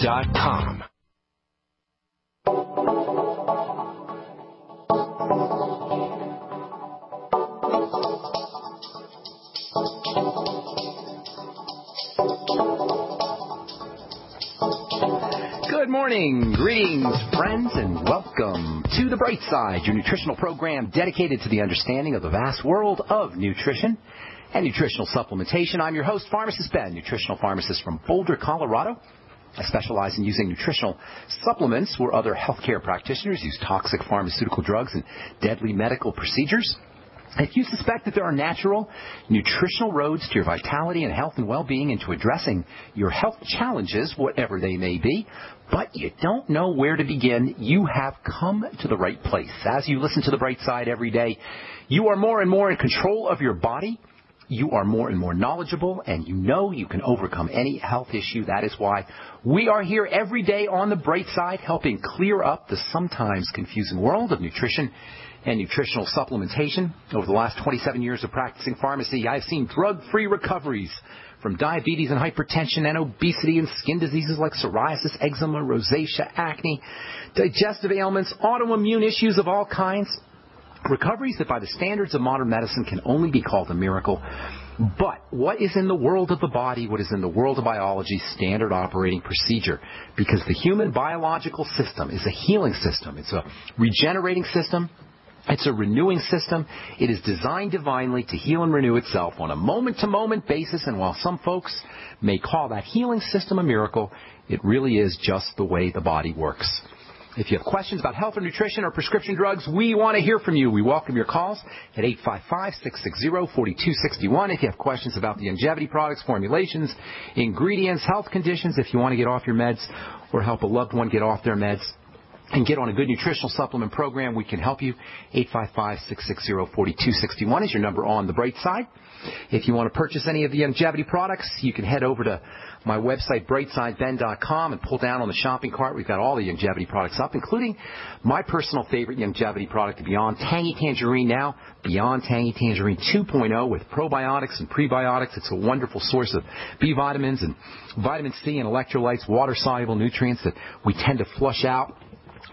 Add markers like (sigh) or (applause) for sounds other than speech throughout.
NutritionSupplementProgram.com. Good morning, greetings, friends, and welcome to The Bright Side, your nutritional program dedicated to the understanding of the vast world of nutrition and nutritional supplementation. I'm your host, Pharmacist Ben, nutritional pharmacist from Boulder, Colorado. I specialize in using nutritional supplements where other healthcare practitioners use toxic pharmaceutical drugs and deadly medical procedures. If you suspect that there are natural, nutritional roads to your vitality and health and well-being and to addressing your health challenges, whatever they may be, but you don't know where to begin, you have come to the right place. As you listen to the bright side every day, you are more and more in control of your body. You are more and more knowledgeable and you know you can overcome any health issue. That is why we are here every day on the bright side helping clear up the sometimes confusing world of nutrition and nutritional supplementation. Over the last 27 years of practicing pharmacy, I've seen drug-free recoveries from diabetes and hypertension and obesity and skin diseases like psoriasis, eczema, rosacea, acne, digestive ailments, autoimmune issues of all kinds. Recoveries that by the standards of modern medicine can only be called a miracle. But what is in the world of the body, what is in the world of biology, standard operating procedure? Because the human biological system is a healing system. It's a regenerating system it's a renewing system. It is designed divinely to heal and renew itself on a moment to moment basis. And while some folks may call that healing system a miracle, it really is just the way the body works. If you have questions about health or nutrition or prescription drugs, we want to hear from you. We welcome your calls at 855-660-4261. If you have questions about the longevity products, formulations, ingredients, health conditions, if you want to get off your meds or help a loved one get off their meds, and get on a good nutritional supplement program, we can help you. 855-660-4261 is your number on the bright side. If you want to purchase any of the longevity products, you can head over to my website, brightsideben.com, and pull down on the shopping cart. We've got all the longevity products up, including my personal favorite longevity product, Beyond Tangy Tangerine now, Beyond Tangy Tangerine 2.0 with probiotics and prebiotics. It's a wonderful source of B vitamins and vitamin C and electrolytes, water-soluble nutrients that we tend to flush out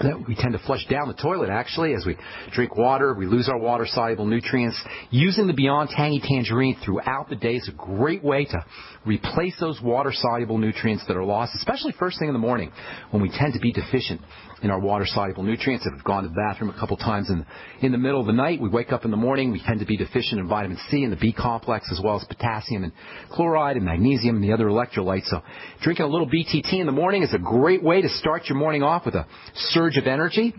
that we tend to flush down the toilet actually as we drink water. We lose our water soluble nutrients. Using the Beyond Tangy Tangerine throughout the day is a great way to replace those water soluble nutrients that are lost, especially first thing in the morning when we tend to be deficient in our water soluble nutrients. If we've gone to the bathroom a couple times in, in the middle of the night, we wake up in the morning, we tend to be deficient in vitamin C and the B complex as well as potassium and chloride and magnesium and the other electrolytes. So drinking a little BTT in the morning is a great way to start your morning off with a surge of energy.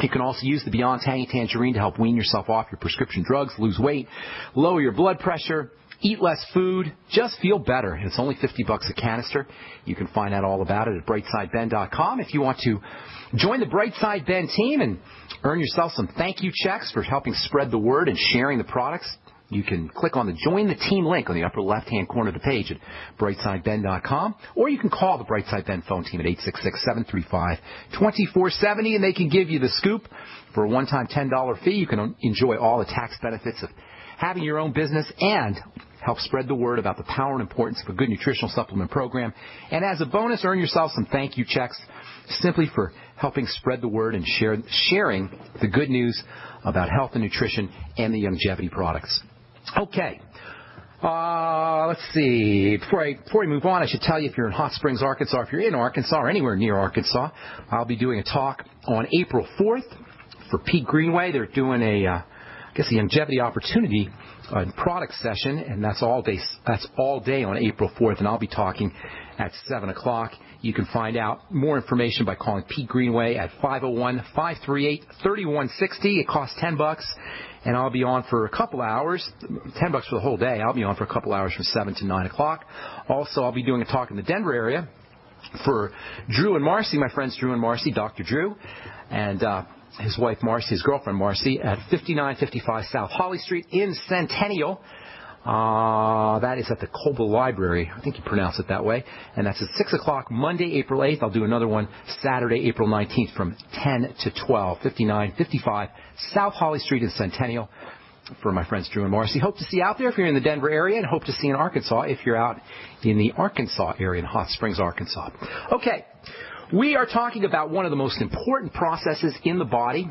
You can also use the Beyond Tangy Tangerine to help wean yourself off your prescription drugs, lose weight, lower your blood pressure, eat less food, just feel better. It's only 50 bucks a canister. You can find out all about it at brightsideben.com. If you want to join the Brightside Ben team and earn yourself some thank you checks for helping spread the word and sharing the products, you can click on the Join the Team link on the upper left-hand corner of the page at brightsideben.com, or you can call the Brightside Ben phone team at 866-735-2470, and they can give you the scoop for a one-time $10 fee. You can enjoy all the tax benefits of having your own business and help spread the word about the power and importance of a good nutritional supplement program. And as a bonus, earn yourself some thank you checks simply for helping spread the word and share, sharing the good news about health and nutrition and the longevity products. Okay. Uh, let's see. Before I, before we move on, I should tell you if you're in Hot Springs, Arkansas, if you're in Arkansas or anywhere near Arkansas, I'll be doing a talk on April 4th for Pete Greenway. They're doing a, uh, I guess, the longevity opportunity uh, product session, and that's all day. That's all day on April 4th, and I'll be talking at 7 o'clock. You can find out more information by calling Pete Greenway at 501-538-3160. It costs 10 bucks, and I'll be on for a couple hours, 10 bucks for the whole day. I'll be on for a couple hours from 7 to 9 o'clock. Also, I'll be doing a talk in the Denver area for Drew and Marcy, my friends Drew and Marcy, Dr. Drew, and uh, his wife Marcy, his girlfriend Marcy, at 5955 South Holly Street in Centennial. Uh, that is at the Koelbel Library. I think you pronounce it that way. And that's at 6 o'clock Monday, April 8th. I'll do another one Saturday, April 19th from 10 to 12, 5955 South Holly Street in Centennial for my friends Drew and Marcy. Hope to see you out there if you're in the Denver area and hope to see you in Arkansas if you're out in the Arkansas area in Hot Springs, Arkansas. Okay, We are talking about one of the most important processes in the body,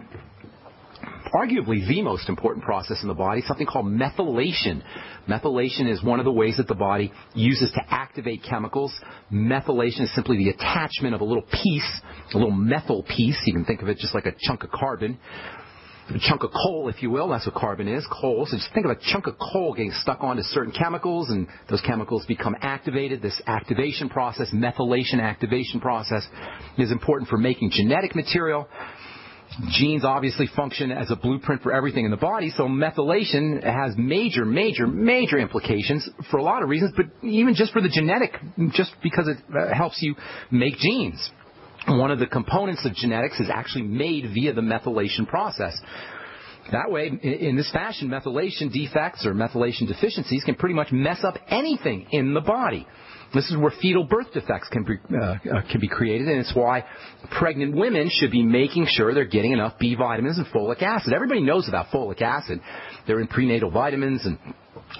arguably the most important process in the body, something called methylation. Methylation is one of the ways that the body uses to activate chemicals. Methylation is simply the attachment of a little piece, a little methyl piece. You can think of it just like a chunk of carbon. A chunk of coal, if you will, that's what carbon is, coal. So just think of a chunk of coal getting stuck onto certain chemicals, and those chemicals become activated. This activation process, methylation activation process, is important for making genetic material. Genes obviously function as a blueprint for everything in the body, so methylation has major, major, major implications for a lot of reasons, but even just for the genetic, just because it uh, helps you make genes. One of the components of genetics is actually made via the methylation process. That way, in this fashion, methylation defects or methylation deficiencies can pretty much mess up anything in the body. This is where fetal birth defects can be, uh, uh, can be created, and it's why pregnant women should be making sure they're getting enough B vitamins and folic acid. Everybody knows about folic acid. They're in prenatal vitamins and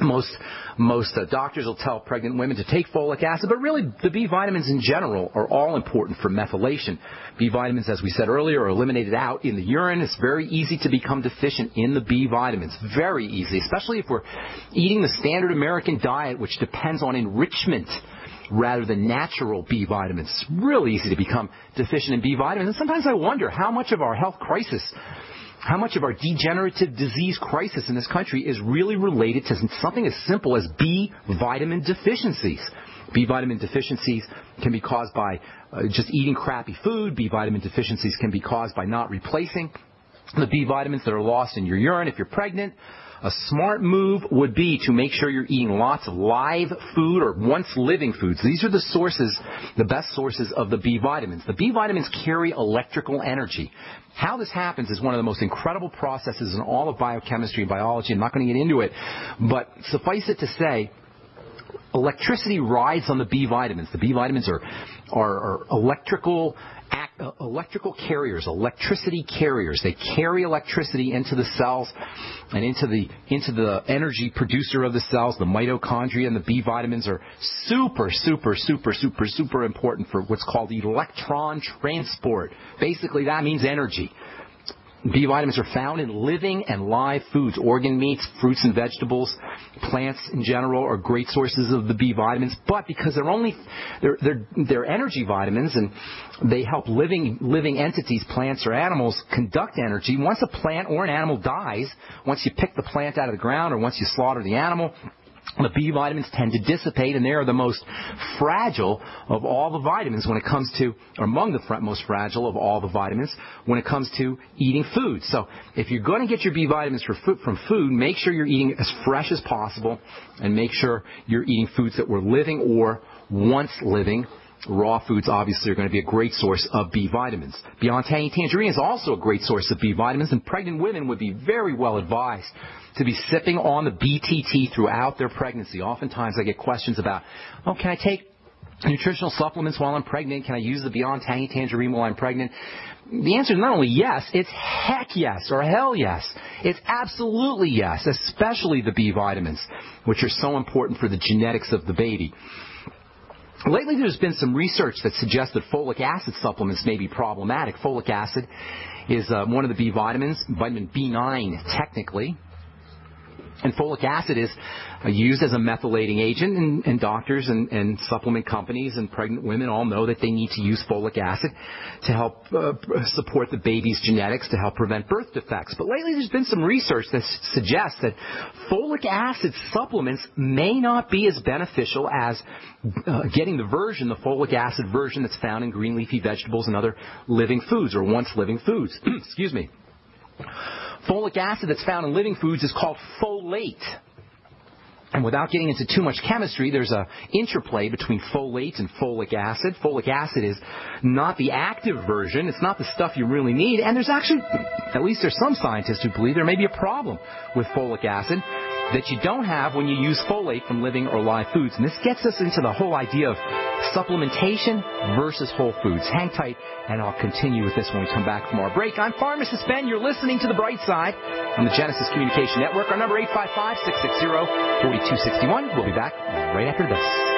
most most uh, doctors will tell pregnant women to take folic acid, but really the B vitamins in general are all important for methylation. B vitamins, as we said earlier, are eliminated out in the urine. It's very easy to become deficient in the B vitamins. Very easy, especially if we're eating the standard American diet, which depends on enrichment rather than natural B vitamins. It's really easy to become deficient in B vitamins. And sometimes I wonder how much of our health crisis, how much of our degenerative disease crisis in this country is really related to something as simple as B vitamin deficiencies. B vitamin deficiencies can be caused by uh, just eating crappy food. B vitamin deficiencies can be caused by not replacing the B vitamins that are lost in your urine if you're pregnant. A smart move would be to make sure you're eating lots of live food or once living foods. These are the sources, the best sources of the B vitamins. The B vitamins carry electrical energy. How this happens is one of the most incredible processes in all of biochemistry and biology. I'm not going to get into it, but suffice it to say, electricity rides on the B vitamins. The B vitamins are, are, are electrical Uh, electrical carriers, electricity carriers. They carry electricity into the cells and into the into the energy producer of the cells. The mitochondria and the B vitamins are super, super, super, super, super important for what's called electron transport. Basically, that means energy. B vitamins are found in living and live foods, organ meats, fruits and vegetables, plants in general are great sources of the B vitamins. But because they're only they're they're, they're energy vitamins and they help living living entities, plants or animals, conduct energy. Once a plant or an animal dies, once you pick the plant out of the ground or once you slaughter the animal, the B vitamins tend to dissipate, and they are the most fragile of all the vitamins when it comes to, or among the most fragile of all the vitamins when it comes to eating food. So if you're going to get your B vitamins from food, make sure you're eating as fresh as possible, and make sure you're eating foods that were living or once living raw foods obviously are going to be a great source of B vitamins. Beyond Tangy Tangerine is also a great source of B vitamins, and pregnant women would be very well advised to be sipping on the BTT throughout their pregnancy. Oftentimes I get questions about, oh, can I take nutritional supplements while I'm pregnant? Can I use the Beyond Tangy Tangerine while I'm pregnant? The answer is not only yes, it's heck yes or hell yes. It's absolutely yes, especially the B vitamins, which are so important for the genetics of the baby. Lately, there's been some research that suggests that folic acid supplements may be problematic. Folic acid is uh, one of the B vitamins, vitamin B9 technically. And folic acid is uh, used as a methylating agent, and, and doctors and, and, supplement companies and pregnant women all know that they need to use folic acid to help uh, support the baby's genetics to help prevent birth defects. But lately, there's been some research that suggests that folic acid supplements may not be as beneficial as uh, getting the version, the folic acid version that's found in green leafy vegetables and other living foods or once living foods. (clears throat) Excuse me. Folic acid that's found in living foods is called folate. And without getting into too much chemistry, there's an interplay between folate and folic acid. Folic acid is not the active version. It's not the stuff you really need. And there's actually, at least there's some scientists who believe there may be a problem with folic acid that you don't have when you use folate from living or live foods. And this gets us into the whole idea of supplementation versus whole foods. Hang tight, and I'll continue with this when we come back from our break. I'm Pharmacist Ben. You're listening to The Bright Side on the Genesis Communication Network. Our number 855-660-4261. We'll be back right after this.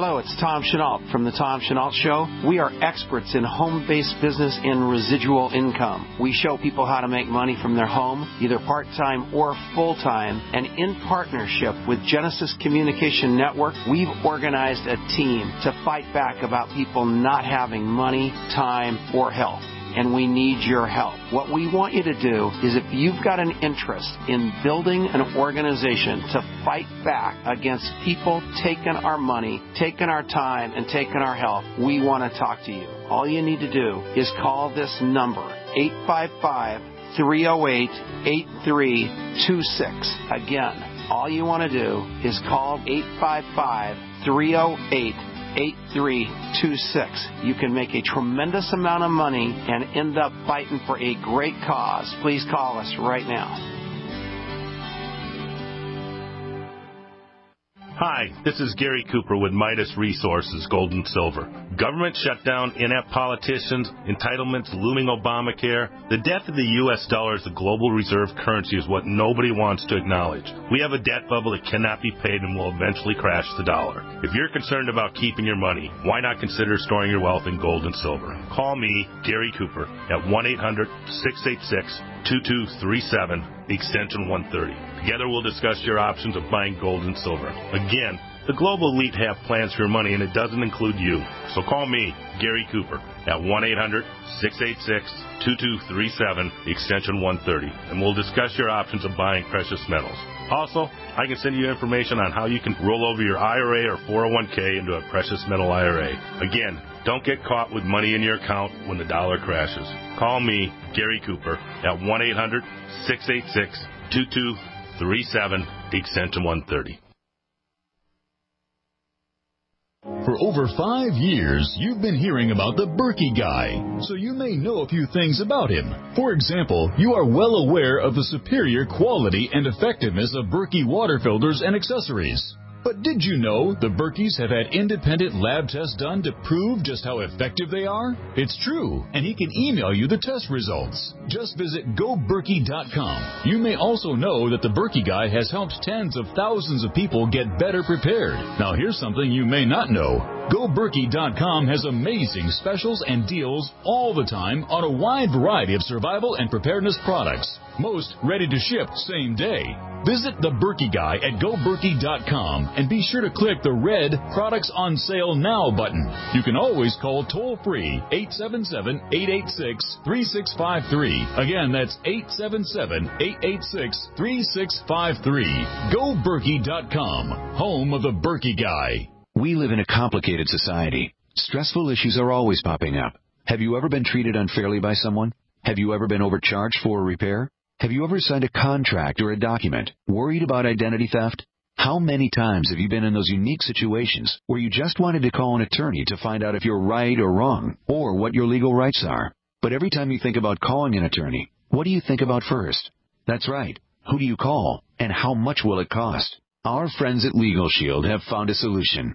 Hello, it's Tom Chenault from The Tom Chenault Show. We are experts in home based business and residual income. We show people how to make money from their home, either part time or full time. And in partnership with Genesis Communication Network, we've organized a team to fight back about people not having money, time, or health and we need your help. What we want you to do is if you've got an interest in building an organization to fight back against people taking our money, taking our time, and taking our health, we want to talk to you. All you need to do is call this number, 855 308 8326. Again, all you want to do is call 855 308 8326. You can make a tremendous amount of money and end up fighting for a great cause. Please call us right now. Hi, this is Gary Cooper with Midas Resources Gold and Silver. Government shutdown, inept politicians, entitlements, looming Obamacare. The death of the U.S. dollar as the global reserve currency is what nobody wants to acknowledge. We have a debt bubble that cannot be paid and will eventually crash the dollar. If you're concerned about keeping your money, why not consider storing your wealth in gold and silver? Call me, Gary Cooper, at 1 800 686 2237, extension 130. Together we'll discuss your options of buying gold and silver. Again, the global elite have plans for your money and it doesn't include you. So call me, Gary Cooper, at 1-800-686-2237, extension 130, and we'll discuss your options of buying precious metals. Also, I can send you information on how you can roll over your IRA or 401k into a precious metal IRA. Again, don't get caught with money in your account when the dollar crashes. Call me, Gary Cooper, at 1 800 686 2237, extension 130. For over five years, you've been hearing about the Berkey guy, so you may know a few things about him. For example, you are well aware of the superior quality and effectiveness of Berkey water filters and accessories. But did you know the Berkeys have had independent lab tests done to prove just how effective they are? It's true, and he can email you the test results. Just visit goberkey.com. You may also know that the Berkey guy has helped tens of thousands of people get better prepared. Now here's something you may not know. GoBerkey.com has amazing specials and deals all the time on a wide variety of survival and preparedness products. Most ready to ship same day. Visit the Berkey Guy at GoBerkey.com and be sure to click the red Products on Sale Now button. You can always call toll free 877 886 3653. Again, that's 877 886 3653. GoBerkey.com, home of the Berkey Guy. We live in a complicated society. Stressful issues are always popping up. Have you ever been treated unfairly by someone? Have you ever been overcharged for a repair? Have you ever signed a contract or a document worried about identity theft? How many times have you been in those unique situations where you just wanted to call an attorney to find out if you're right or wrong or what your legal rights are? But every time you think about calling an attorney, what do you think about first? That's right. Who do you call and how much will it cost? Our friends at Legal Shield have found a solution.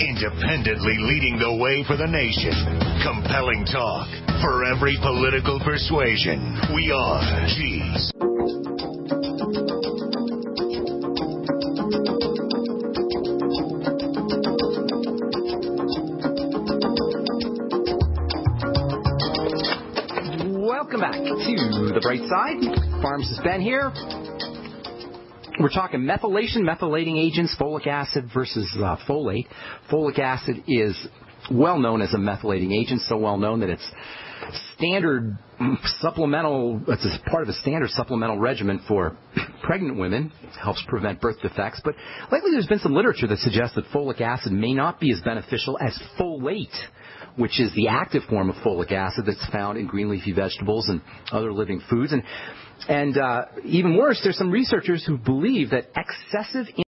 independently leading the way for the nation. Compelling talk for every political persuasion. We are G's. Welcome back to the bright side. Farms Pharmacist Ben here. We're talking methylation, methylating agents, folic acid versus uh, folate. Folic acid is well known as a methylating agent, so well known that it's standard supplemental, it's a part of a standard supplemental regimen for (clears throat) pregnant women. It helps prevent birth defects. But lately there's been some literature that suggests that folic acid may not be as beneficial as folate which is the active form of folic acid that's found in green leafy vegetables and other living foods. And, and uh, even worse, there's some researchers who believe that excessive